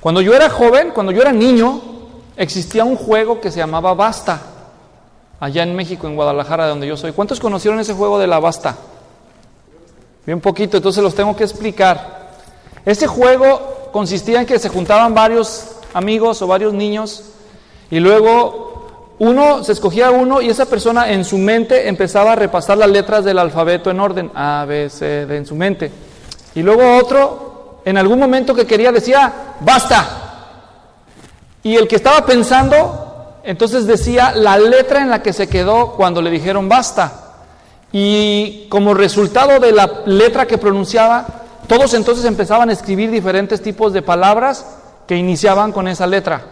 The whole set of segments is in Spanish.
Cuando yo era joven, cuando yo era niño, existía un juego que se llamaba Basta, allá en México, en Guadalajara, de donde yo soy. ¿Cuántos conocieron ese juego de la Basta? Bien poquito, entonces los tengo que explicar. Ese juego consistía en que se juntaban varios amigos o varios niños y luego uno se escogía uno y esa persona en su mente empezaba a repasar las letras del alfabeto en orden, A, B, C, D, en su mente. Y luego otro, en algún momento que quería, decía, basta. Y el que estaba pensando, entonces decía la letra en la que se quedó cuando le dijeron basta. Y como resultado de la letra que pronunciaba, todos entonces empezaban a escribir diferentes tipos de palabras que iniciaban con esa letra.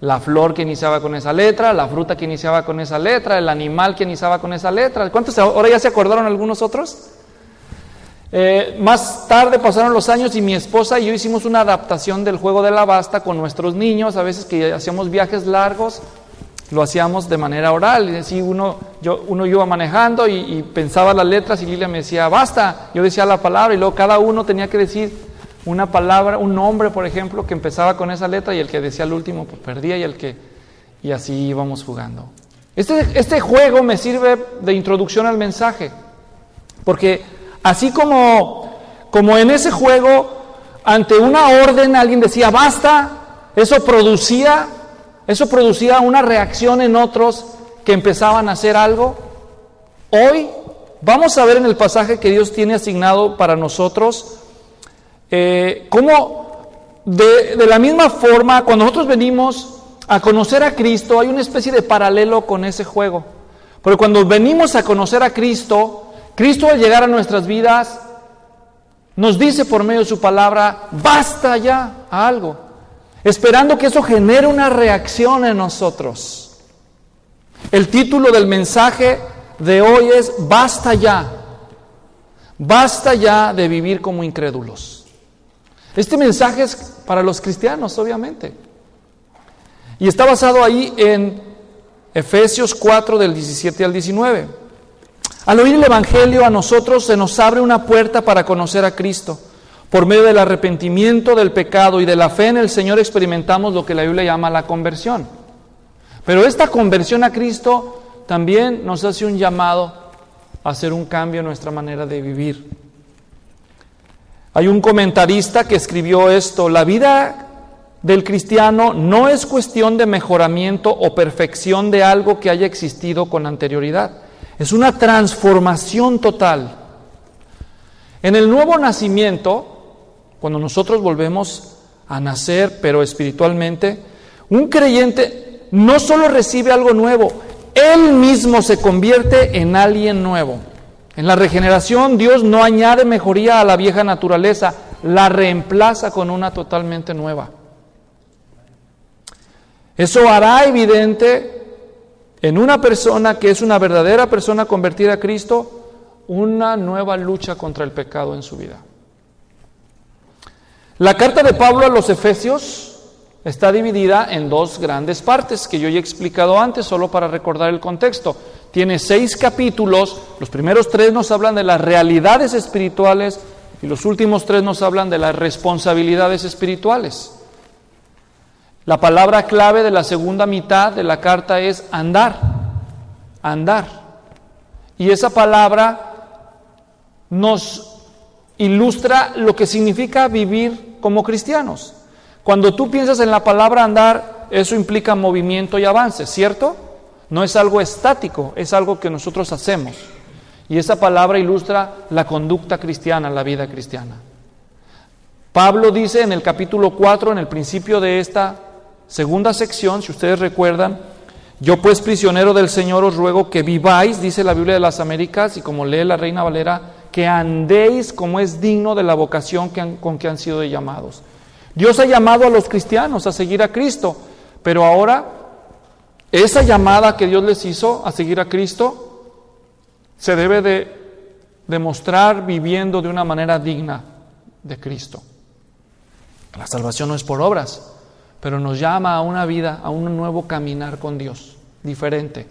La flor que iniciaba con esa letra, la fruta que iniciaba con esa letra, el animal que iniciaba con esa letra. ¿Cuántos ahora ya se acordaron algunos otros? Eh, más tarde pasaron los años y mi esposa y yo hicimos una adaptación del juego de la basta con nuestros niños, a veces que hacíamos viajes largos, lo hacíamos de manera oral, y así uno, yo, uno iba manejando y, pensaba las letras y Lilia me decía, basta, yo decía la palabra y luego cada uno tenía que decir una palabra, un nombre, por ejemplo, que empezaba con esa letra y el que decía el último pues perdía y el que y así íbamos jugando. Este, este juego me sirve de introducción al mensaje, porque así como, como en ese juego, ante una orden alguien decía basta, eso producía, eso producía una reacción en otros que empezaban a hacer algo. Hoy vamos a ver en el pasaje que Dios tiene asignado para nosotros eh, cómo de, de la misma forma, cuando nosotros venimos a conocer a Cristo, hay una especie de paralelo con ese juego. Porque cuando venimos a conocer a Cristo, Cristo al llegar a nuestras vidas nos dice por medio de su palabra, basta ya a algo, esperando que eso genere una reacción en nosotros. El título del mensaje de hoy es, basta ya, basta ya de vivir como incrédulos. Este mensaje es para los cristianos, obviamente. Y está basado ahí en Efesios 4 del 17 al 19. Al oír el Evangelio a nosotros se nos abre una puerta para conocer a Cristo. Por medio del arrepentimiento del pecado y de la fe en el Señor experimentamos lo que la Biblia llama la conversión. Pero esta conversión a Cristo también nos hace un llamado a hacer un cambio en nuestra manera de vivir. Hay un comentarista que escribió esto, la vida del cristiano no es cuestión de mejoramiento o perfección de algo que haya existido con anterioridad, es una transformación total. En el nuevo nacimiento, cuando nosotros volvemos a nacer, pero espiritualmente, un creyente no solo recibe algo nuevo, él mismo se convierte en alguien nuevo. En la regeneración Dios no añade mejoría a la vieja naturaleza, la reemplaza con una totalmente nueva. Eso hará evidente en una persona que es una verdadera persona convertida a Cristo una nueva lucha contra el pecado en su vida. La carta de Pablo a los Efesios está dividida en dos grandes partes que yo ya he explicado antes, solo para recordar el contexto. Tiene seis capítulos, los primeros tres nos hablan de las realidades espirituales y los últimos tres nos hablan de las responsabilidades espirituales. La palabra clave de la segunda mitad de la carta es andar, andar. Y esa palabra nos ilustra lo que significa vivir como cristianos. Cuando tú piensas en la palabra andar, eso implica movimiento y avance, ¿cierto? No es algo estático, es algo que nosotros hacemos. Y esa palabra ilustra la conducta cristiana, la vida cristiana. Pablo dice en el capítulo 4, en el principio de esta segunda sección, si ustedes recuerdan, yo pues prisionero del Señor os ruego que viváis, dice la Biblia de las Américas, y como lee la Reina Valera, que andéis como es digno de la vocación con que han sido llamados. Dios ha llamado a los cristianos a seguir a Cristo, pero ahora esa llamada que Dios les hizo a seguir a Cristo se debe de demostrar viviendo de una manera digna de Cristo. La salvación no es por obras, pero nos llama a una vida, a un nuevo caminar con Dios, diferente.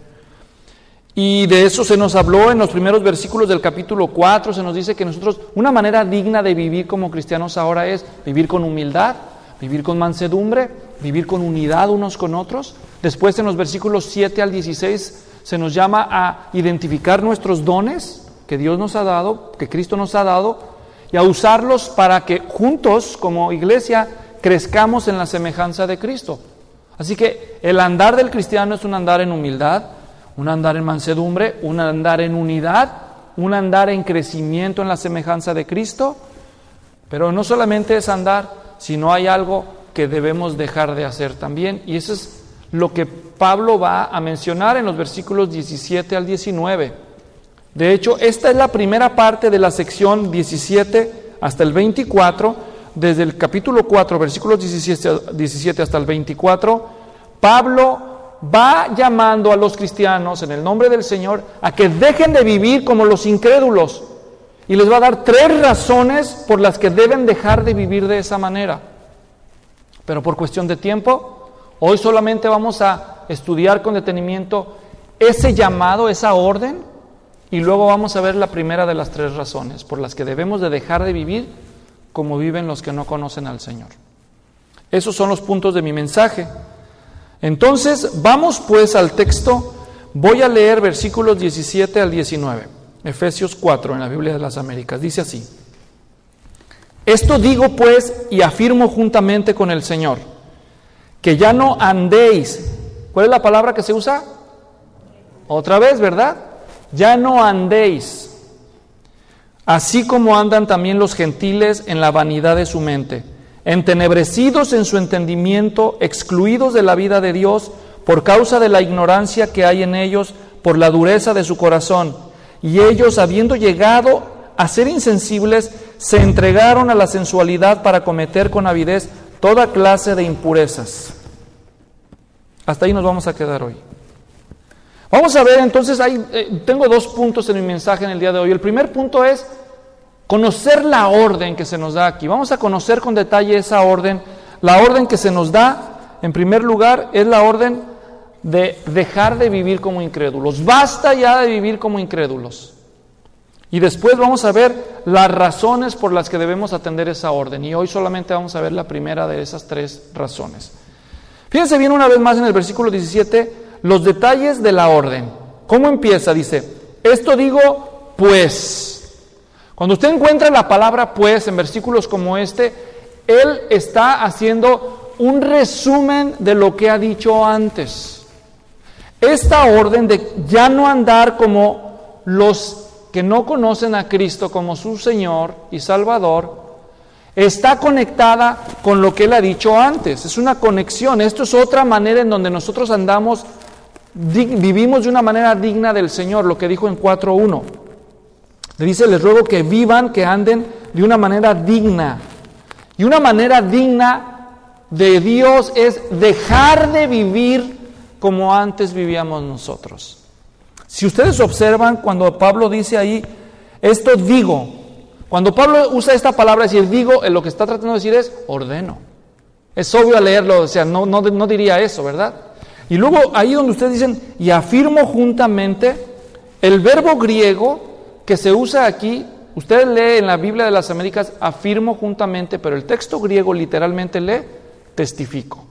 Y de eso se nos habló en los primeros versículos del capítulo 4, se nos dice que nosotros, una manera digna de vivir como cristianos ahora es vivir con humildad, vivir con mansedumbre, vivir con unidad unos con otros. Después en los versículos 7 al 16 se nos llama a identificar nuestros dones que Dios nos ha dado, que Cristo nos ha dado, y a usarlos para que juntos como iglesia crezcamos en la semejanza de Cristo. Así que el andar del cristiano es un andar en humildad, un andar en mansedumbre, un andar en unidad, un andar en crecimiento en la semejanza de Cristo. Pero no solamente es andar, sino hay algo que debemos dejar de hacer también. Y eso es lo que Pablo va a mencionar en los versículos 17 al 19. De hecho, esta es la primera parte de la sección 17 hasta el 24 desde el capítulo 4, versículos 17, hasta el 24, Pablo va llamando a los cristianos en el nombre del Señor a que dejen de vivir como los incrédulos. Y les va a dar tres razones por las que deben dejar de vivir de esa manera. Pero por cuestión de tiempo, hoy solamente vamos a estudiar con detenimiento ese llamado, esa orden, y luego vamos a ver la primera de las tres razones por las que debemos de dejar de vivir como viven los que no conocen al Señor. Esos son los puntos de mi mensaje. Entonces, vamos pues al texto. Voy a leer versículos 17 al 19. Efesios 4 en la Biblia de las Américas. Dice así. Esto digo pues y afirmo juntamente con el Señor, que ya no andéis. ¿Cuál es la palabra que se usa? Otra vez, ¿verdad? Ya no andéis así como andan también los gentiles en la vanidad de su mente, entenebrecidos en su entendimiento, excluidos de la vida de Dios por causa de la ignorancia que hay en ellos, por la dureza de su corazón. Y ellos, habiendo llegado a ser insensibles, se entregaron a la sensualidad para cometer con avidez toda clase de impurezas. Hasta ahí nos vamos a quedar hoy. Vamos a ver entonces, eh, tengo dos puntos en mi mensaje en el día de hoy. El primer punto es conocer la orden que se nos da aquí. Vamos a conocer con detalle esa orden. La orden que se nos da, en primer lugar, es la orden de dejar de vivir como incrédulos. Basta ya de vivir como incrédulos. Y después vamos a ver las razones por las que debemos atender esa orden. Y hoy solamente vamos a ver la primera de esas tres razones. Fíjense bien una vez más en el versículo 17 los detalles de la orden. ¿Cómo empieza? Dice, esto digo pues. Cuando usted encuentra la palabra pues en versículos como este, él está haciendo un resumen de lo que ha dicho antes. Esta orden de ya no andar como los que no conocen a Cristo como su Señor y Salvador, está conectada con lo que Él ha dicho antes. Es una conexión. Esto es otra manera en donde nosotros andamos vivimos de una manera digna del Señor, lo que dijo en 4.1. Le dice, les ruego que vivan, que anden de una manera digna. Y una manera digna de Dios es dejar de vivir como antes vivíamos nosotros. Si ustedes observan cuando Pablo dice ahí, esto digo, cuando Pablo usa esta palabra, decir digo, lo que está tratando de decir es ordeno. Es obvio leerlo, o sea, no, no diría eso, ¿verdad? Y luego ahí donde ustedes dicen, y afirmo juntamente, el verbo griego que se usa aquí, ustedes lee en la Biblia de las Américas, afirmo juntamente, pero el texto griego literalmente lee, testifico.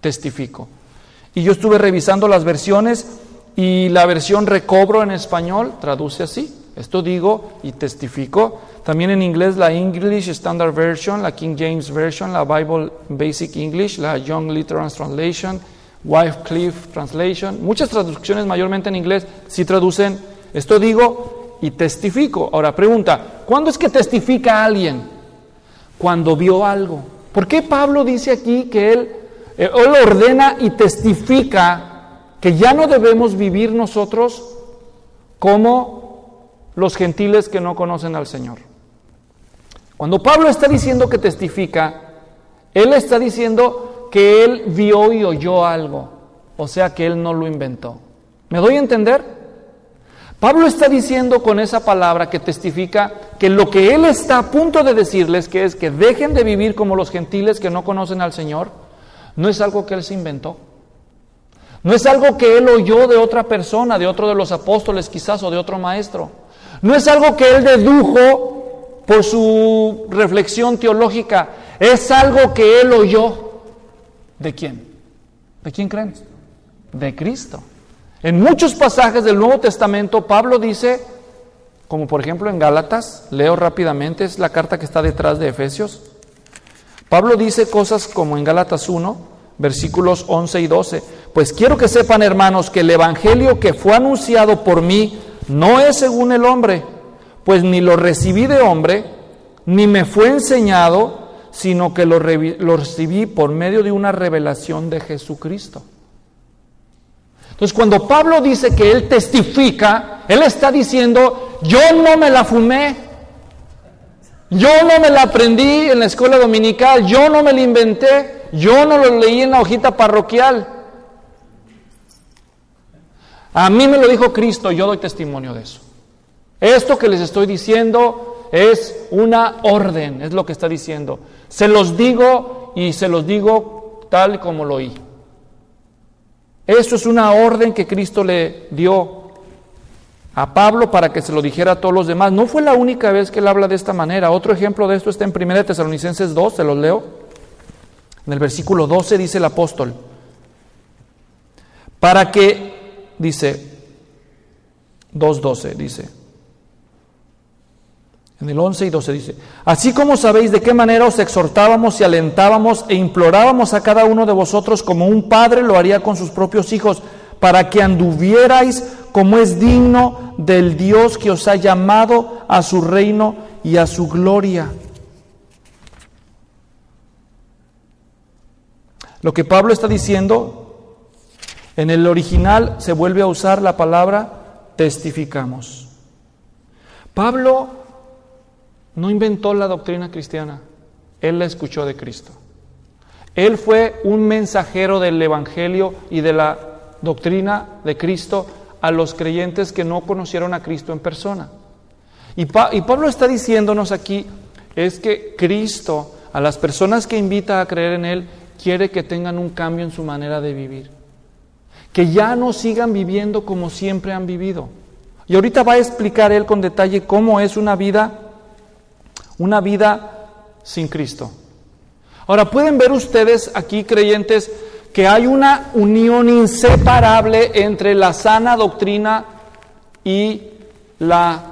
Testifico. Y yo estuve revisando las versiones y la versión recobro en español traduce así. Esto digo y testifico. También en inglés la English Standard Version, la King James Version, la Bible Basic English, la Young Literary Translation, Cliff Translation. Muchas traducciones, mayormente en inglés, sí traducen esto digo y testifico. Ahora, pregunta, ¿cuándo es que testifica alguien? Cuando vio algo. ¿Por qué Pablo dice aquí que él, eh, él ordena y testifica que ya no debemos vivir nosotros como los gentiles que no conocen al Señor? Cuando Pablo está diciendo que testifica, él está diciendo que él vio y oyó algo, o sea que él no lo inventó. ¿Me doy a entender? Pablo está diciendo con esa palabra que testifica que lo que él está a punto de decirles, que es que dejen de vivir como los gentiles que no conocen al Señor, no es algo que él se inventó. No es algo que él oyó de otra persona, de otro de los apóstoles quizás o de otro maestro. No es algo que él dedujo por su reflexión teológica. Es algo que él oyó. ¿De quién? ¿De quién creen? De Cristo. En muchos pasajes del Nuevo Testamento Pablo dice, como por ejemplo en Gálatas, leo rápidamente, es la carta que está detrás de Efesios. Pablo dice cosas como en Gálatas 1, versículos 11 y 12. Pues quiero que sepan, hermanos, que el Evangelio que fue anunciado por mí no es según el hombre, pues ni lo recibí de hombre, ni me fue enseñado, sino que lo, recibí por medio de una revelación de Jesucristo. Entonces, cuando Pablo dice que él testifica, él está diciendo, yo no me la fumé, yo no me la aprendí en la escuela dominical, yo no me la inventé, yo no lo leí en la hojita parroquial. A mí me lo dijo Cristo, yo doy testimonio de eso. Esto que les estoy diciendo es una orden, es lo que está diciendo. Se los digo y se los digo tal como lo oí. Esto es una orden que Cristo le dio a Pablo para que se lo dijera a todos los demás. No fue la única vez que él habla de esta manera. Otro ejemplo de esto está en 1 Tesalonicenses 2, se los leo. En el versículo 12 dice el apóstol, para que, dice, 2.12, dice, en el 11 y 12 dice, así como sabéis de qué manera os exhortábamos y alentábamos e implorábamos a cada uno de vosotros como un padre lo haría con sus propios hijos, para que anduvierais como es digno del Dios que os ha llamado a su reino y a su gloria. Lo que Pablo está diciendo, en el original se vuelve a usar la palabra testificamos. Pablo no inventó la doctrina cristiana, él la escuchó de Cristo. Él fue un mensajero del Evangelio y de la doctrina de Cristo a los creyentes que no conocieron a Cristo en persona. Y, Pablo está diciéndonos aquí es que Cristo, a las personas que invita a creer en Él, quiere que tengan un cambio en su manera de vivir. Que ya no sigan viviendo como siempre han vivido. Y ahorita va a explicar Él con detalle cómo es una vida, una vida sin Cristo. Ahora, pueden ver ustedes aquí, creyentes, que hay una unión inseparable entre la sana doctrina y la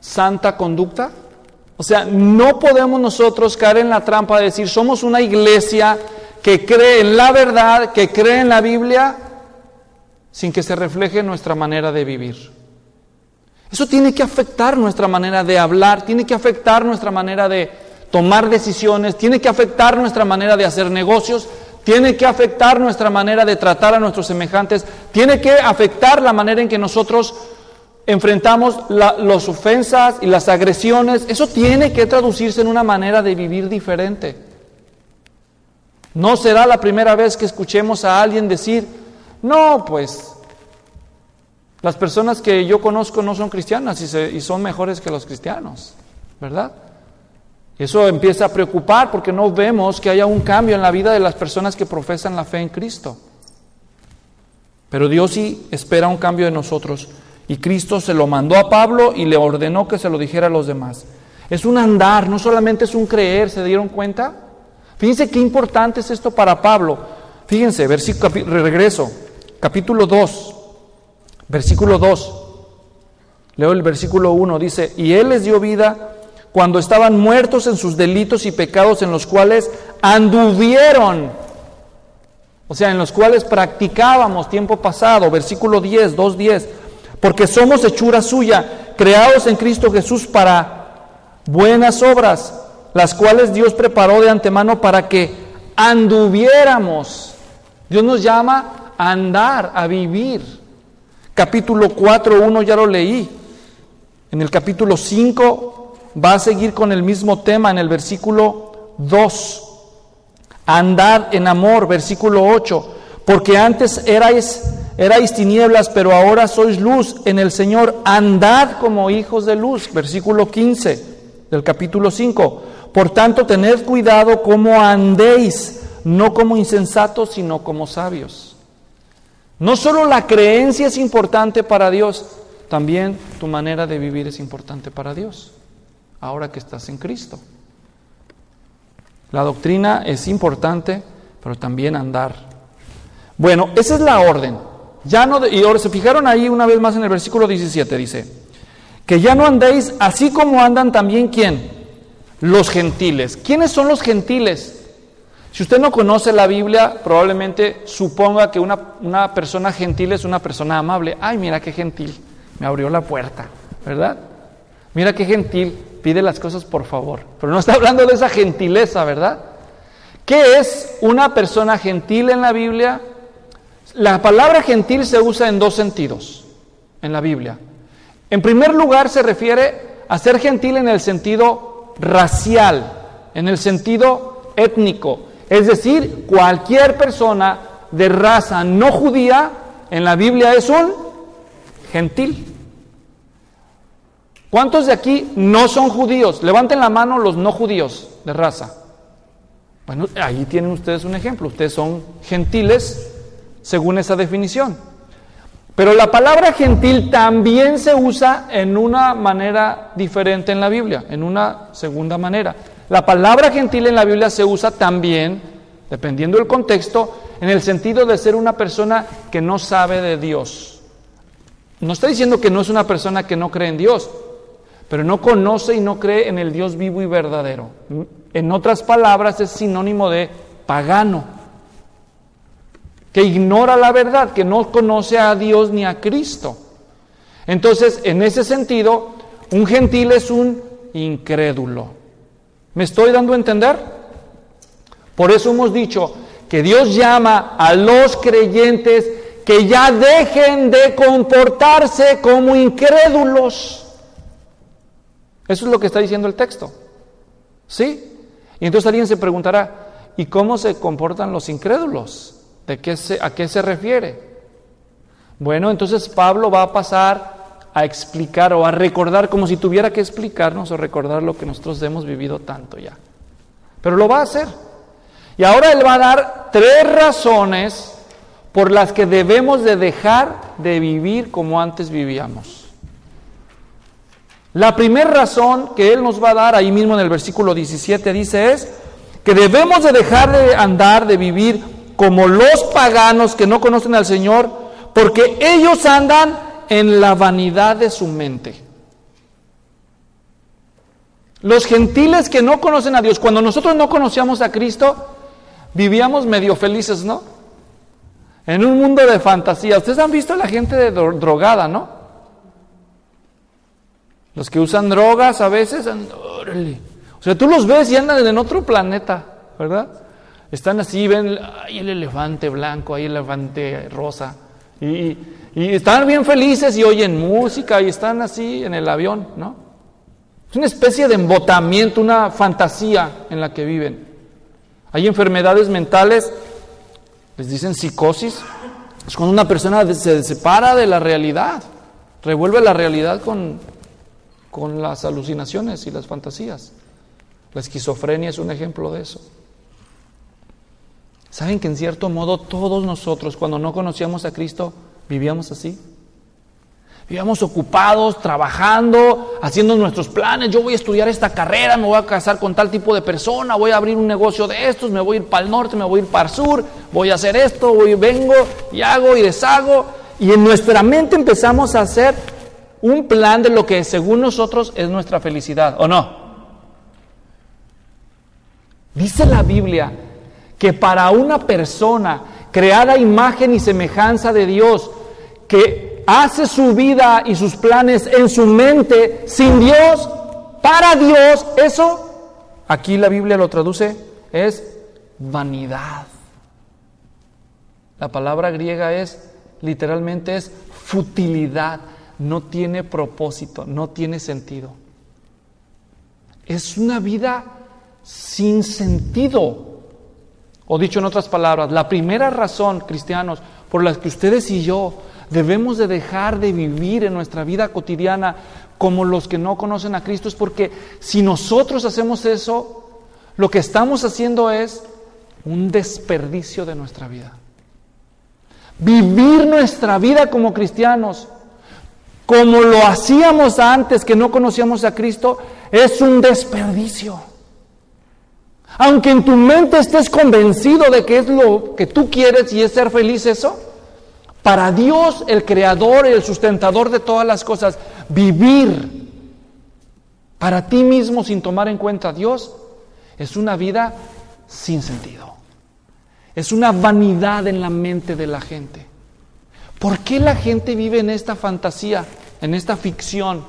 santa conducta? O sea, no podemos nosotros caer en la trampa de decir, somos una iglesia que cree en la verdad, que cree en la Biblia, sin que se refleje nuestra manera de vivir. Eso tiene que afectar nuestra manera de hablar, tiene que afectar nuestra manera de tomar decisiones, tiene que afectar nuestra manera de hacer negocios, tiene que afectar nuestra manera de tratar a nuestros semejantes, tiene que afectar la manera en que nosotros enfrentamos las ofensas y las agresiones. Eso tiene que traducirse en una manera de vivir diferente. No será la primera vez que escuchemos a alguien decir, no, pues las personas que yo conozco no son cristianas y, son mejores que los cristianos, ¿verdad? Eso empieza a preocupar porque no vemos que haya un cambio en la vida de las personas que profesan la fe en Cristo. Pero Dios sí espera un cambio de nosotros. Y Cristo se lo mandó a Pablo y le ordenó que se lo dijera a los demás. Es un andar, no solamente es un creer, ¿se dieron cuenta? Fíjense qué importante es esto para Pablo. Fíjense, versículo, regreso, capítulo 2, versículo 2. Leo el versículo 1, dice, y Él les dio vida cuando estaban muertos en sus delitos y pecados en los cuales anduvieron, o sea, en los cuales practicábamos tiempo pasado, versículo 10, 2.10, porque somos hechura suya, creados en Cristo Jesús para buenas obras, las cuales Dios preparó de antemano para que anduviéramos. Dios nos llama a andar, a vivir. Capítulo 4, 1 ya lo leí. En el capítulo 5 va a seguir con el mismo tema en el versículo 2. Andad en amor, versículo 8. Porque antes erais, erais tinieblas, pero ahora sois luz en el Señor. Andad como hijos de luz, versículo 15 del capítulo 5. Por tanto, tened cuidado como andéis, no como insensatos, sino como sabios. No solo la creencia es importante para Dios, también tu manera de vivir es importante para Dios ahora que estás en Cristo. La doctrina es importante, pero también andar. Bueno, esa es la orden. Ya no y ahora se fijaron ahí una vez más en el versículo 17 dice, que ya no andéis así como andan también quién? Los gentiles. ¿Quiénes son los gentiles? Si usted no conoce la Biblia, probablemente suponga que una, una persona gentil es una persona amable. Ay, mira qué gentil, me abrió la puerta, ¿verdad? Mira qué gentil, pide las cosas por favor. Pero no está hablando de esa gentileza, ¿verdad? ¿Qué es una persona gentil en la Biblia? La palabra gentil se usa en dos sentidos en la Biblia. En primer lugar se refiere a ser gentil en el sentido racial, en el sentido étnico. Es decir, cualquier persona de raza no judía en la Biblia es un gentil. ¿Cuántos de aquí no son judíos? Levanten la mano los no judíos de raza. Bueno, ahí tienen ustedes un ejemplo. Ustedes son gentiles según esa definición. Pero la palabra gentil también se usa en una manera diferente en la Biblia, en una segunda manera. La palabra gentil en la Biblia se usa también, dependiendo del contexto, en el sentido de ser una persona que no sabe de Dios. No está diciendo que no es una persona que no cree en Dios, pero no conoce y no cree en el Dios vivo y verdadero. En otras palabras, es sinónimo de pagano que ignora la verdad, que no conoce a Dios ni a Cristo. Entonces, en ese sentido, un gentil es un incrédulo. ¿Me estoy dando a entender? Por eso hemos dicho que Dios llama a los creyentes que ya dejen de comportarse como incrédulos. Eso es lo que está diciendo el texto. ¿Sí? Y entonces alguien se preguntará, ¿y cómo se comportan los incrédulos? ¿De qué se, ¿A qué se refiere? Bueno, entonces Pablo va a pasar a explicar o a recordar como si tuviera que explicarnos o recordar lo que nosotros hemos vivido tanto ya. Pero lo va a hacer. Y ahora él va a dar tres razones por las que debemos de dejar de vivir como antes vivíamos. La primera razón que él nos va a dar ahí mismo en el versículo 17 dice es que debemos de dejar de andar, de vivir como los paganos que no conocen al Señor, porque ellos andan en la vanidad de su mente. Los gentiles que no conocen a Dios, cuando nosotros no conocíamos a Cristo, vivíamos medio felices, ¿no? En un mundo de fantasía. Ustedes han visto a la gente drogada, ¿no? Los que usan drogas a veces, o sea, tú los ves y andan en otro planeta, ¿verdad? Están así, ven, ahí el elefante blanco, ahí el elefante rosa. Y, y, están bien felices y oyen música y están así en el avión, ¿no? Es una especie de embotamiento, una fantasía en la que viven. Hay enfermedades mentales, les dicen psicosis, es cuando una persona se separa de la realidad, revuelve la realidad con, con las alucinaciones y las fantasías. La esquizofrenia es un ejemplo de eso. ¿Saben que en cierto modo todos nosotros cuando no conocíamos a Cristo vivíamos así? Vivíamos ocupados, trabajando, haciendo nuestros planes. Yo voy a estudiar esta carrera, me voy a casar con tal tipo de persona, voy a abrir un negocio de estos, me voy a ir para el norte, me voy a ir para el sur, voy a hacer esto, voy, vengo y hago y deshago. Y en nuestra mente empezamos a hacer un plan de lo que según nosotros es nuestra felicidad, ¿o no? Dice la Biblia que para una persona creada imagen y semejanza de Dios, que hace su vida y sus planes en su mente sin Dios, para Dios, eso, aquí la Biblia lo traduce, es vanidad. La palabra griega es, literalmente es futilidad, no tiene propósito, no tiene sentido. Es una vida sin sentido. O dicho en otras palabras, la primera razón, cristianos, por la que ustedes y yo debemos de dejar de vivir en nuestra vida cotidiana como los que no conocen a Cristo es porque si nosotros hacemos eso, lo que estamos haciendo es un desperdicio de nuestra vida. Vivir nuestra vida como cristianos, como lo hacíamos antes que no conocíamos a Cristo, es un desperdicio. Aunque en tu mente estés convencido de que es lo que tú quieres y es ser feliz eso, para Dios, el creador y el sustentador de todas las cosas, vivir para ti mismo sin tomar en cuenta a Dios es una vida sin sentido. Es una vanidad en la mente de la gente. ¿Por qué la gente vive en esta fantasía, en esta ficción?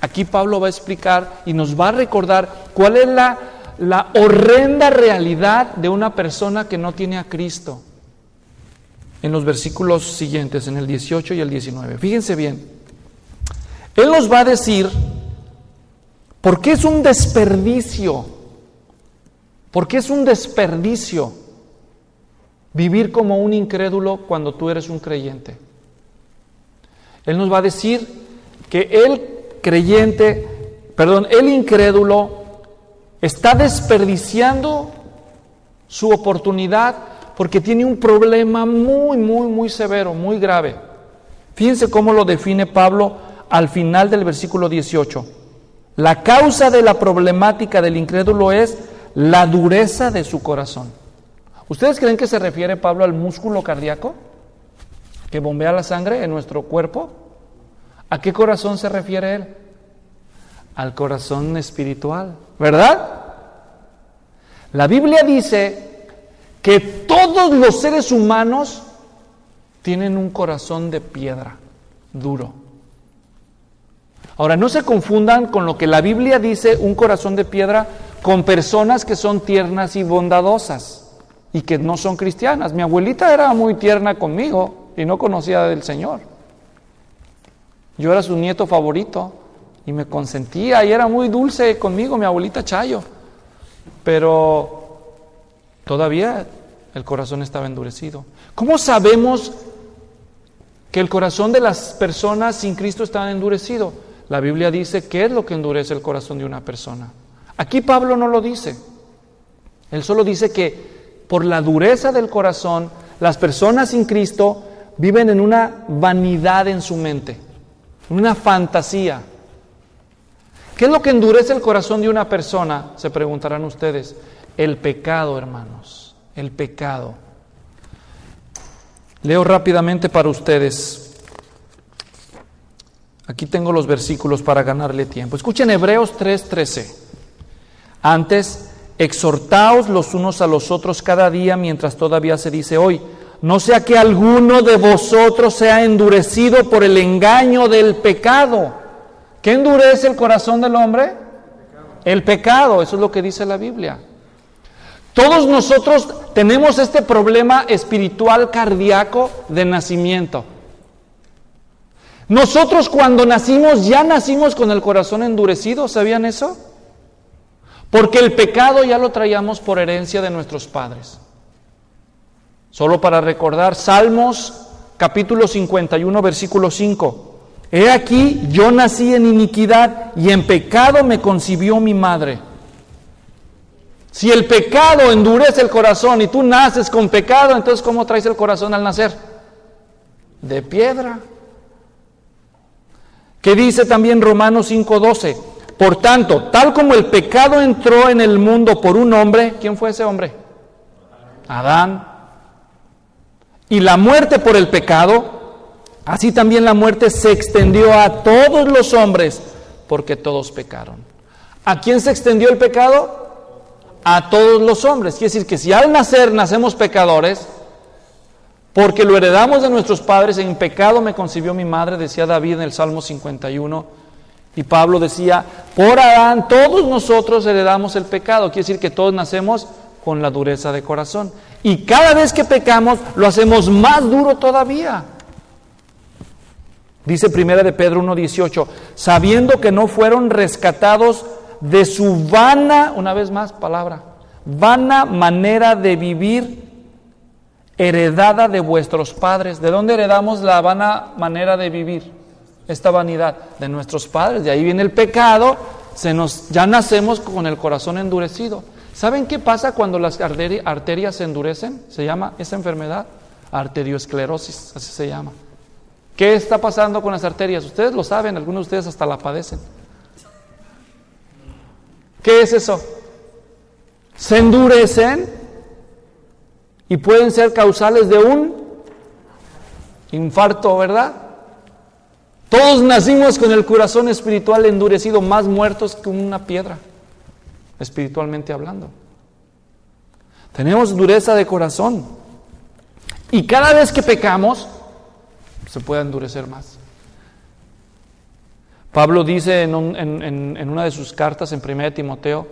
Aquí Pablo va a explicar y nos va a recordar cuál es la, la horrenda realidad de una persona que no tiene a Cristo. En los versículos siguientes, en el 18 y el 19. Fíjense bien. Él nos va a decir por qué es un desperdicio. ¿Por qué es un desperdicio vivir como un incrédulo cuando tú eres un creyente? Él nos va a decir que el creyente, perdón, el incrédulo está desperdiciando su oportunidad porque tiene un problema muy, muy, muy severo, muy grave. Fíjense cómo lo define Pablo al final del versículo 18. La causa de la problemática del incrédulo es la dureza de su corazón. ¿Ustedes creen que se refiere Pablo al músculo cardíaco que bombea la sangre en nuestro cuerpo? ¿A qué corazón se refiere él? Al corazón espiritual, ¿verdad? La Biblia dice que todos los seres humanos tienen un corazón de piedra, duro. Ahora, no se confundan con lo que la Biblia dice, un corazón de piedra, con personas que son tiernas y bondadosas y que no son cristianas. Mi abuelita era muy tierna conmigo y no conocía del Señor. Yo era su nieto favorito y me consentía y era muy dulce conmigo, mi abuelita Chayo. Pero todavía el corazón estaba endurecido. ¿Cómo sabemos que el corazón de las personas sin Cristo está endurecido? La Biblia dice qué es lo que endurece el corazón de una persona. Aquí Pablo no lo dice. Él solo dice que por la dureza del corazón, las personas sin Cristo viven en una vanidad en su mente una fantasía. ¿Qué es lo que endurece el corazón de una persona? Se preguntarán ustedes. El pecado, hermanos, el pecado. Leo rápidamente para ustedes. Aquí tengo los versículos para ganarle tiempo. Escuchen Hebreos 3:13. Antes, exhortaos los unos a los otros cada día mientras todavía se dice hoy no sea que alguno de vosotros sea endurecido por el engaño del pecado. ¿Qué endurece el corazón del hombre? El pecado, eso es lo que dice la Biblia. Todos nosotros tenemos este problema espiritual cardíaco de nacimiento. Nosotros cuando nacimos ya nacimos con el corazón endurecido, ¿sabían eso? Porque el pecado ya lo traíamos por herencia de nuestros padres. Solo para recordar, Salmos capítulo 51, versículo 5. He aquí, yo nací en iniquidad y en pecado me concibió mi madre. Si el pecado endurece el corazón y tú naces con pecado, entonces ¿cómo traes el corazón al nacer? De piedra. ¿Qué dice también Romanos 5:12? Por tanto, tal como el pecado entró en el mundo por un hombre, ¿quién fue ese hombre? Adán y la muerte por el pecado, así también la muerte se extendió a todos los hombres, porque todos pecaron. ¿A quién se extendió el pecado? A todos los hombres. Quiere decir que si al nacer nacemos pecadores, porque lo heredamos de nuestros padres, en pecado me concibió mi madre, decía David en el Salmo 51. Y Pablo decía, por Adán todos nosotros heredamos el pecado. Quiere decir que todos nacemos con la dureza de corazón. Y cada vez que pecamos lo hacemos más duro todavía. Dice primera de Pedro 1:18, sabiendo que no fueron rescatados de su vana, una vez más palabra, vana manera de vivir heredada de vuestros padres. ¿De dónde heredamos la vana manera de vivir? Esta vanidad de nuestros padres. De ahí viene el pecado, se nos ya nacemos con el corazón endurecido. ¿Saben qué pasa cuando las arterias se endurecen? Se llama esa enfermedad arteriosclerosis, así se llama. ¿Qué está pasando con las arterias? Ustedes lo saben, algunos de ustedes hasta la padecen. ¿Qué es eso? se endurecen y pueden ser causales de un infarto, ¿verdad? Todos nacimos con el corazón espiritual endurecido, más muertos que una piedra, espiritualmente hablando. Tenemos dureza de corazón. Y cada vez que pecamos, se puede endurecer más. Pablo dice en, una de sus cartas en 1 Timoteo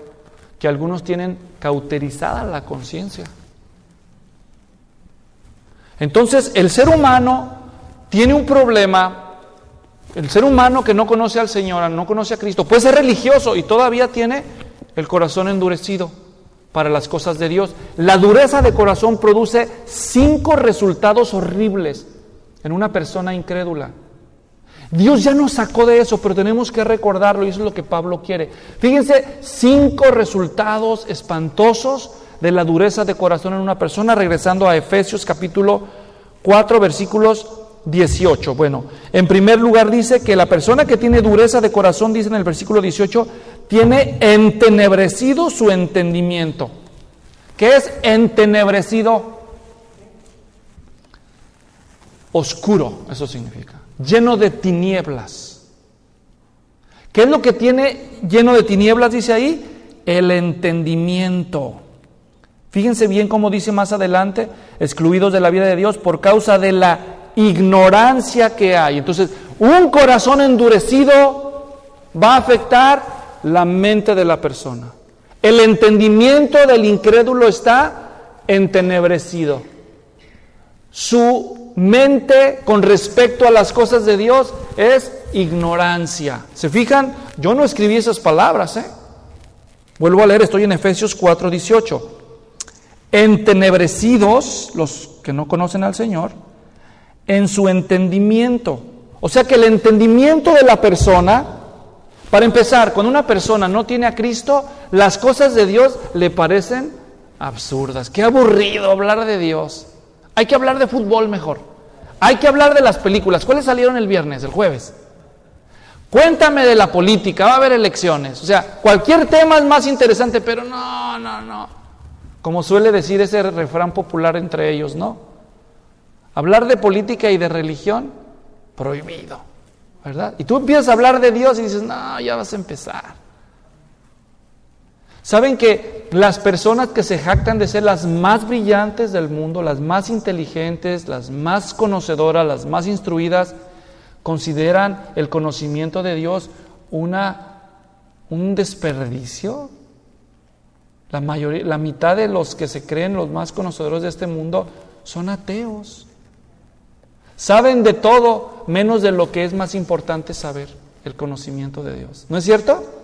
que algunos tienen cauterizada la conciencia. Entonces, el ser humano tiene un problema. El ser humano que no conoce al Señor, no conoce a Cristo, puede ser religioso y todavía tiene el corazón endurecido para las cosas de Dios. La dureza de corazón produce cinco resultados horribles en una persona incrédula. Dios ya nos sacó de eso, pero tenemos que recordarlo y eso es lo que Pablo quiere. Fíjense, cinco resultados espantosos de la dureza de corazón en una persona, regresando a Efesios capítulo 4, versículos 18. Bueno, en primer lugar dice que la persona que tiene dureza de corazón, dice en el versículo 18, tiene entenebrecido su entendimiento. ¿Qué es entenebrecido? Oscuro, eso significa. Lleno de tinieblas. ¿Qué es lo que tiene lleno de tinieblas, dice ahí? El entendimiento. Fíjense bien cómo dice más adelante, excluidos de la vida de Dios por causa de la ignorancia que hay. Entonces, un corazón endurecido va a afectar la mente de la persona. El entendimiento del incrédulo está entenebrecido. Su mente con respecto a las cosas de Dios es ignorancia. ¿Se fijan? Yo no escribí esas palabras, ¿eh? Vuelvo a leer, estoy en Efesios 4, 18 entenebrecidos, los que no conocen al Señor, en su entendimiento. O sea que el entendimiento de la persona, para empezar, cuando una persona no tiene a Cristo, las cosas de Dios le parecen absurdas. Qué aburrido hablar de Dios. Hay que hablar de fútbol mejor. Hay que hablar de las películas. ¿Cuáles salieron el viernes, el jueves? Cuéntame de la política, va a haber elecciones. O sea, cualquier tema es más interesante, pero no, no, no. Como suele decir ese refrán popular entre ellos, ¿no? Hablar de política y de religión, prohibido, ¿verdad? Y tú empiezas a hablar de Dios y dices, no, ya vas a empezar. ¿Saben que las personas que se jactan de ser las más brillantes del mundo, las más inteligentes, las más conocedoras, las más instruidas, consideran el conocimiento de Dios una, un desperdicio? La, mayoría, la mitad de los que se creen los más conocedores de este mundo son ateos. Saben de todo menos de lo que es más importante saber, el conocimiento de Dios. ¿No es cierto?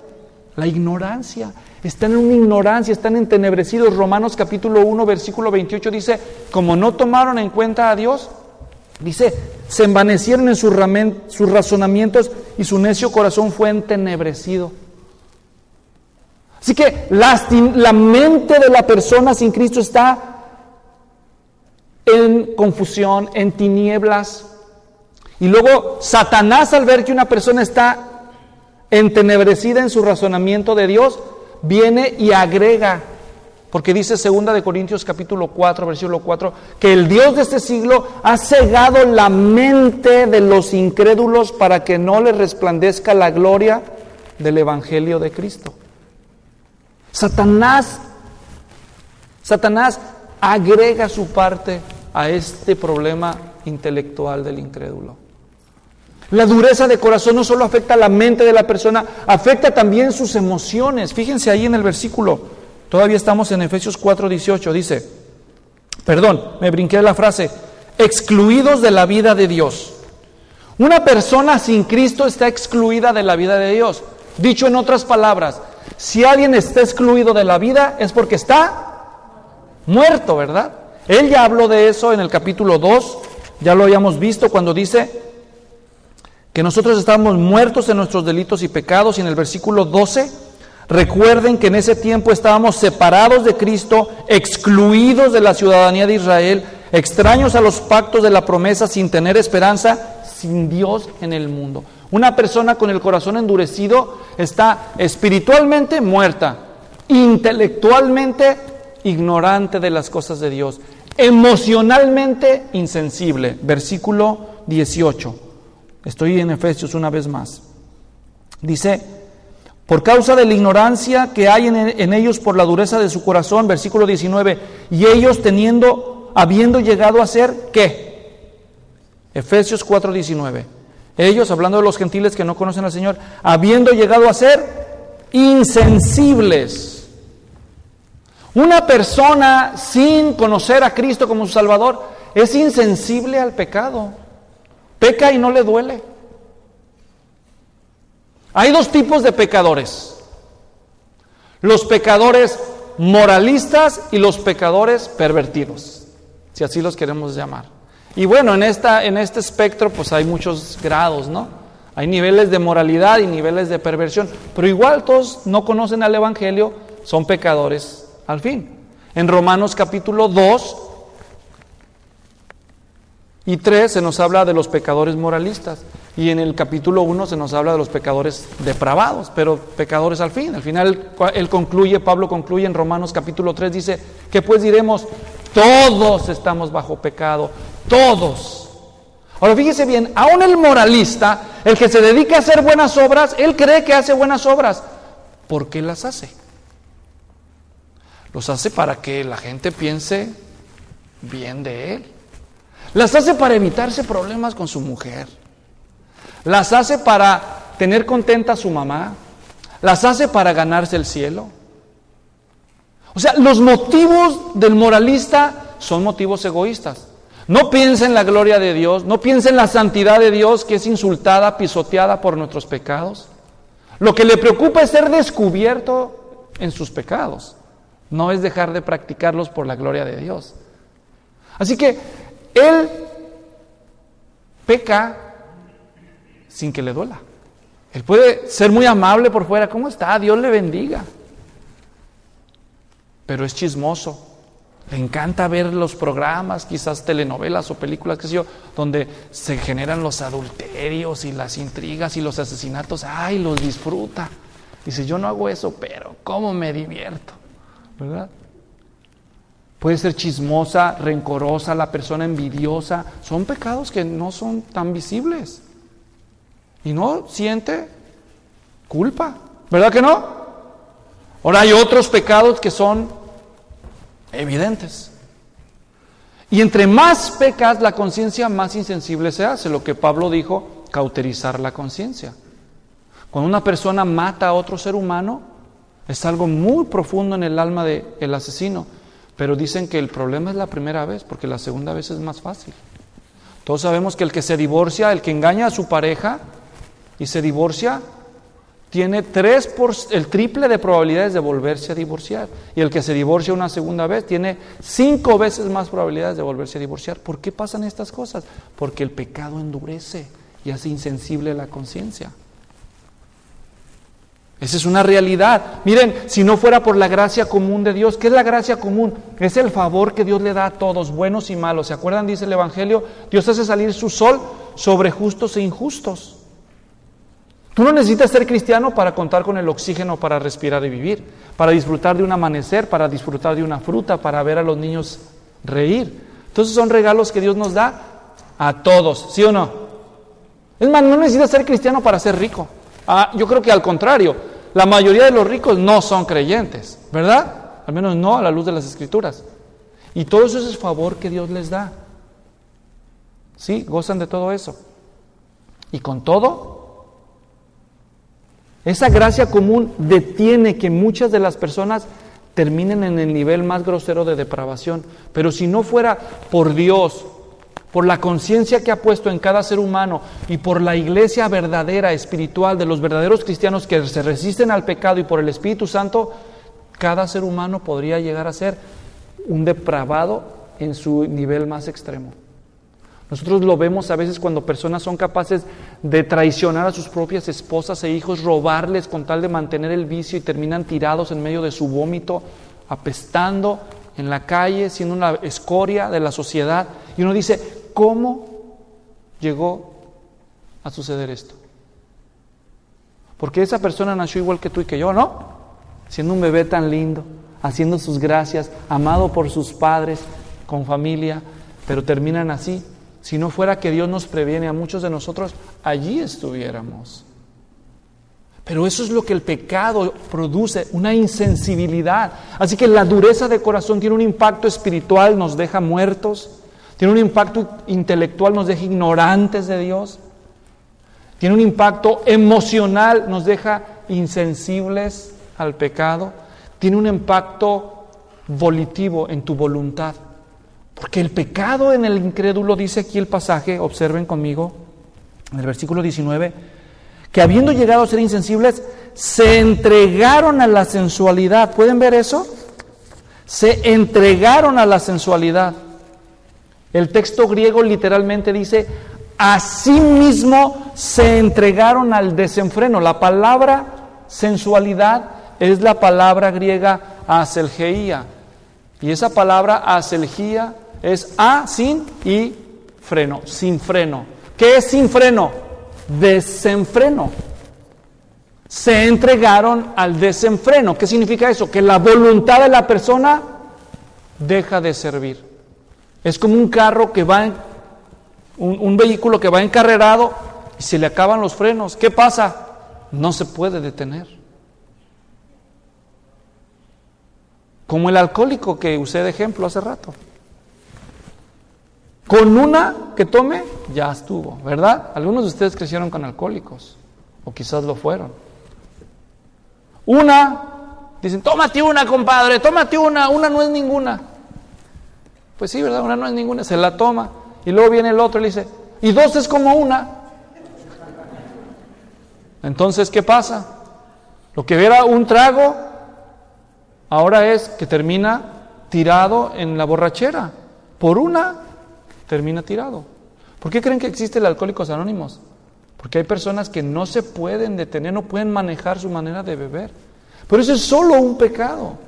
La ignorancia. Están en una ignorancia, están entenebrecidos. Romanos capítulo 1, versículo 28 dice, como no tomaron en cuenta a Dios, dice, se envanecieron en sus razonamientos y su necio corazón fue entenebrecido. Así que la, mente de la persona sin Cristo está en confusión, en tinieblas. Y luego Satanás al ver que una persona está entenebrecida en su razonamiento de Dios, viene y agrega, porque dice segunda de Corintios capítulo 4, versículo 4, que el Dios de este siglo ha cegado la mente de los incrédulos para que no les resplandezca la gloria del evangelio de Cristo. Satanás, Satanás agrega su parte a este problema intelectual del incrédulo. La dureza de corazón no solo afecta a la mente de la persona, afecta también sus emociones. Fíjense ahí en el versículo, todavía estamos en Efesios 4:18, dice, perdón, me brinqué la frase, excluidos de la vida de Dios. Una persona sin Cristo está excluida de la vida de Dios. Dicho en otras palabras, si alguien está excluido de la vida es porque está muerto, ¿verdad? Él ya habló de eso en el capítulo 2, ya lo habíamos visto cuando dice que nosotros estábamos muertos en nuestros delitos y pecados y en el versículo 12 recuerden que en ese tiempo estábamos separados de Cristo, excluidos de la ciudadanía de Israel, extraños a los pactos de la promesa sin tener esperanza, sin Dios en el mundo. Una persona con el corazón endurecido está espiritualmente muerta, intelectualmente ignorante de las cosas de Dios, emocionalmente insensible. Versículo 18. Estoy en Efesios una vez más. Dice, por causa de la ignorancia que hay en, ellos por la dureza de su corazón, versículo 19, y ellos teniendo, habiendo llegado a ser, ¿qué? Efesios 4:19. Ellos, hablando de los gentiles que no conocen al Señor, habiendo llegado a ser insensibles. Una persona sin conocer a Cristo como su Salvador es insensible al pecado. Peca y no le duele. Hay dos tipos de pecadores. Los pecadores moralistas y los pecadores pervertidos, si así los queremos llamar. Y bueno, en, esta, en este espectro pues hay muchos grados, ¿no? Hay niveles de moralidad y niveles de perversión, pero igual todos no conocen al Evangelio, son pecadores al fin. En Romanos capítulo 2 y 3 se nos habla de los pecadores moralistas. Y en el capítulo 1 se nos habla de los pecadores depravados, pero pecadores al fin. Al final él concluye, Pablo concluye en Romanos capítulo 3, dice, que pues diremos, todos estamos bajo pecado, todos. Ahora fíjese bien, aún el moralista, el que se dedica a hacer buenas obras, él cree que hace buenas obras. ¿Por qué las hace? Los hace para que la gente piense bien de él. Las hace para evitarse problemas con su mujer las hace para tener contenta a su mamá, las hace para ganarse el cielo. O sea, los motivos del moralista son motivos egoístas. No piensa en la gloria de Dios, no piensa en la santidad de Dios que es insultada, pisoteada por nuestros pecados. Lo que le preocupa es ser descubierto en sus pecados, no es dejar de practicarlos por la gloria de Dios. Así que él peca sin que le duela. Él puede ser muy amable por fuera, ¿cómo está? Dios le bendiga. Pero es chismoso. Le encanta ver los programas, quizás telenovelas o películas, qué sé yo, donde se generan los adulterios y las intrigas y los asesinatos. ¡Ay, los disfruta! Dice, yo no hago eso, pero ¿cómo me divierto? ¿Verdad? Puede ser chismosa, rencorosa, la persona envidiosa. Son pecados que no son tan visibles y no siente culpa. ¿Verdad que no? Ahora hay otros pecados que son evidentes. Y entre más pecas la conciencia, más insensible se hace. Lo que Pablo dijo, cauterizar la conciencia. Cuando una persona mata a otro ser humano, es algo muy profundo en el alma del asesino. Pero dicen que el problema es la primera vez, porque la segunda vez es más fácil. Todos sabemos que el que se divorcia, el que engaña a su pareja, y se divorcia, tiene tres por, el triple de probabilidades de volverse a divorciar. Y el que se divorcia una segunda vez tiene cinco veces más probabilidades de volverse a divorciar. ¿Por qué pasan estas cosas? Porque el pecado endurece y hace insensible la conciencia. Esa es una realidad. Miren, si no fuera por la gracia común de Dios, ¿qué es la gracia común? Es el favor que Dios le da a todos, buenos y malos. ¿Se acuerdan? Dice el Evangelio, Dios hace salir su sol sobre justos e injustos. Tú no necesitas ser cristiano para contar con el oxígeno para respirar y vivir, para disfrutar de un amanecer, para disfrutar de una fruta, para ver a los niños reír. Entonces son regalos que Dios nos da a todos, ¿sí o no? Es más, no necesitas ser cristiano para ser rico. Ah, yo creo que al contrario, la mayoría de los ricos no son creyentes, ¿verdad? Al menos no a la luz de las escrituras. Y todo eso es favor que Dios les da. Sí, gozan de todo eso. Y con todo, esa gracia común detiene que muchas de las personas terminen en el nivel más grosero de depravación. Pero si no fuera por Dios, por la conciencia que ha puesto en cada ser humano y por la iglesia verdadera, espiritual, de los verdaderos cristianos que se resisten al pecado y por el Espíritu Santo, cada ser humano podría llegar a ser un depravado en su nivel más extremo. Nosotros lo vemos a veces cuando personas son capaces de traicionar a sus propias esposas e hijos, robarles con tal de mantener el vicio y terminan tirados en medio de su vómito, apestando en la calle, siendo una escoria de la sociedad. Y uno dice, ¿cómo llegó a suceder esto? Porque esa persona nació igual que tú y que yo, ¿no? siendo un bebé tan lindo, haciendo sus gracias, amado por sus padres, con familia, pero terminan así. Si no fuera que Dios nos previene a muchos de nosotros, allí estuviéramos. Pero eso es lo que el pecado produce, una insensibilidad. Así que la dureza de corazón tiene un impacto espiritual, nos deja muertos, tiene un impacto intelectual, nos deja ignorantes de Dios, tiene un impacto emocional, nos deja insensibles al pecado, tiene un impacto volitivo en tu voluntad. Porque el pecado en el incrédulo, dice aquí el pasaje, observen conmigo, en el versículo 19, que habiendo llegado a ser insensibles, se entregaron a la sensualidad. ¿Pueden ver eso? Se entregaron a la sensualidad. El texto griego literalmente dice, asimismo se entregaron al desenfreno. La palabra sensualidad es la palabra griega aselgeía. Y esa palabra aselgía es a sin y freno, sin freno. ¿Qué es sin freno? Desenfreno. Se entregaron al desenfreno. ¿Qué significa eso? Que la voluntad de la persona deja de servir. Es como un carro que va, un, un vehículo que va encarrerado y se le acaban los frenos. ¿Qué pasa? No se puede detener. Como el alcohólico que usé de ejemplo hace rato. Con una que tome, ya estuvo, ¿verdad? Algunos de ustedes crecieron con alcohólicos, o quizás lo fueron. Una, dicen, tómate una, compadre, tómate una, una no es ninguna. Pues sí, ¿verdad? Una no es ninguna, se la toma. Y luego viene el otro y le dice, y dos es como una. Entonces, ¿qué pasa? Lo que era un trago, ahora es que termina tirado en la borrachera. Por una, termina tirado. ¿Por qué creen que existe el Alcohólicos Anónimos? Porque hay personas que no se pueden detener, no pueden manejar su manera de beber. Pero eso es solo un pecado.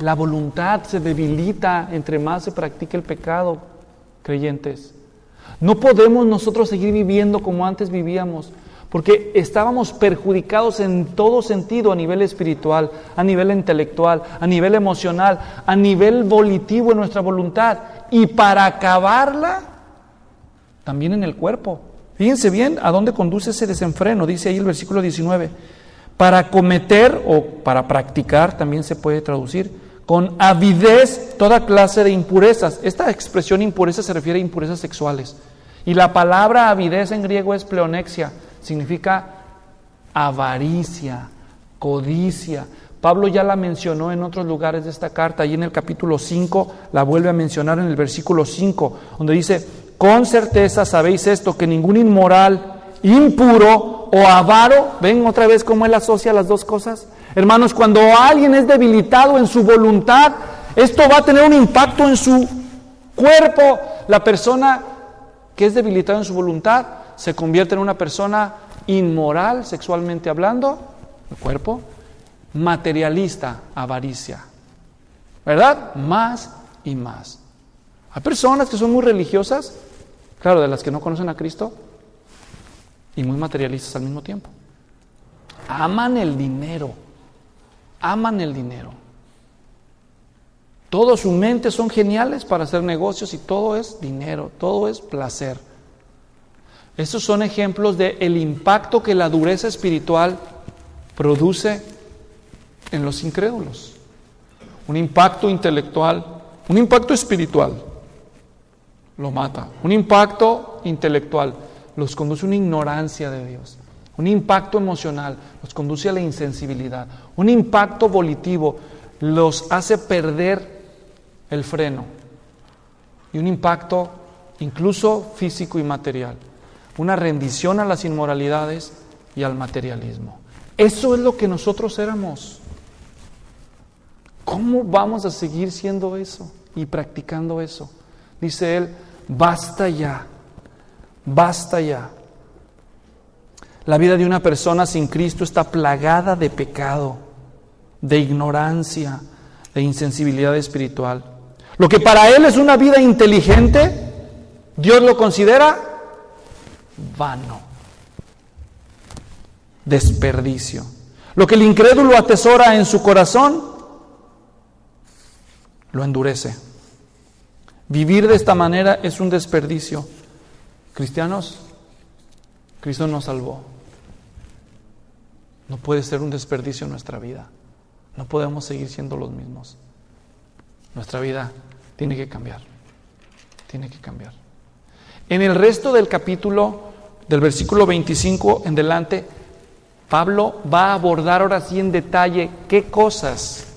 La voluntad se debilita entre más se practica el pecado, creyentes. No podemos nosotros seguir viviendo como antes vivíamos, porque estábamos perjudicados en todo sentido, a nivel espiritual, a nivel intelectual, a nivel emocional, a nivel volitivo en nuestra voluntad, y para acabarla, también en el cuerpo. Fíjense bien a dónde conduce ese desenfreno, dice ahí el versículo 19. Para cometer o para practicar, también se puede traducir, con avidez toda clase de impurezas. Esta expresión impureza se refiere a impurezas sexuales. Y la palabra avidez en griego es pleonexia, significa avaricia, codicia. Pablo ya la mencionó en otros lugares de esta carta, y en el capítulo 5 la vuelve a mencionar en el versículo 5, donde dice, con certeza sabéis esto, que ningún inmoral, impuro o avaro, ven otra vez cómo él asocia las dos cosas. Hermanos, cuando alguien es debilitado en su voluntad, esto va a tener un impacto en su cuerpo. La persona que es debilitada en su voluntad se convierte en una persona inmoral sexualmente hablando, el cuerpo, materialista, avaricia. ¿Verdad? Más y más. Hay personas que son muy religiosas, claro, de las que no conocen a Cristo, y muy materialistas al mismo tiempo. Aman el dinero, aman el dinero. Todo su mente son geniales para hacer negocios y todo es dinero, todo es placer. Estos son ejemplos del el impacto que la dureza espiritual produce en los incrédulos. Un impacto intelectual, un impacto espiritual lo mata. Un impacto intelectual los conduce a una ignorancia de Dios. Un impacto emocional los conduce a la insensibilidad. Un impacto volitivo los hace perder el freno. Y un impacto incluso físico y material. Una rendición a las inmoralidades y al materialismo. Eso es lo que nosotros éramos. ¿Cómo vamos a seguir siendo eso y practicando eso? Dice él, basta ya, basta ya. La vida de una persona sin Cristo está plagada de pecado, de ignorancia, de insensibilidad espiritual. Lo que para él es una vida inteligente, Dios lo considera vano, desperdicio. Lo que el incrédulo atesora en su corazón, lo endurece. Vivir de esta manera es un desperdicio. Cristianos, Cristo nos salvó. No puede ser un desperdicio en nuestra vida. No podemos seguir siendo los mismos. Nuestra vida tiene que cambiar. Tiene que cambiar. En el resto del capítulo, del versículo 25 en delante, Pablo va a abordar ahora sí en detalle qué cosas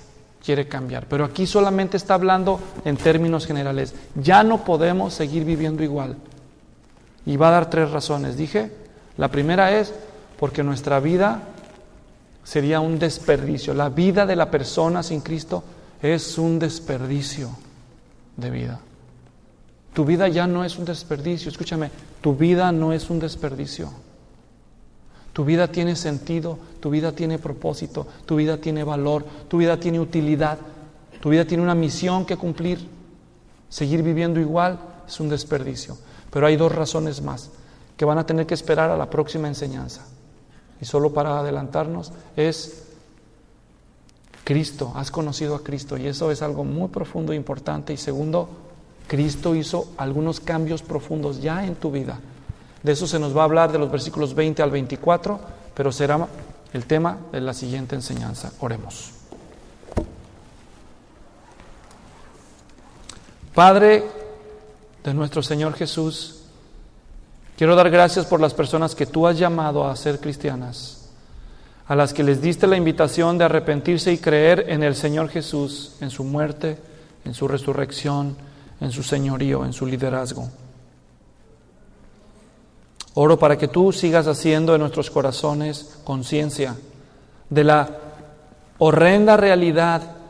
quiere cambiar. Pero aquí solamente está hablando en términos generales. Ya no podemos seguir viviendo igual. Y va a dar tres razones. Dije, la primera es porque nuestra vida sería un desperdicio. La vida de la persona sin Cristo es un desperdicio de vida. Tu vida ya no es un desperdicio. Escúchame, tu vida no es un desperdicio. Tu vida tiene sentido, tu vida tiene propósito, tu vida tiene valor, tu vida tiene utilidad, tu vida tiene una misión que cumplir. Seguir viviendo igual es un desperdicio. Pero hay dos razones más que van a tener que esperar a la próxima enseñanza. Y solo para adelantarnos es Cristo, has conocido a Cristo y eso es algo muy profundo e importante. Y segundo, Cristo hizo algunos cambios profundos ya en tu vida. De eso se nos va a hablar de los versículos 20 al 24, pero será el tema de la siguiente enseñanza. Oremos. Padre de nuestro Señor Jesús, quiero dar gracias por las personas que tú has llamado a ser cristianas, a las que les diste la invitación de arrepentirse y creer en el Señor Jesús, en su muerte, en su resurrección, en su señorío, en su liderazgo. Oro para que tú sigas haciendo en nuestros corazones conciencia de la horrenda realidad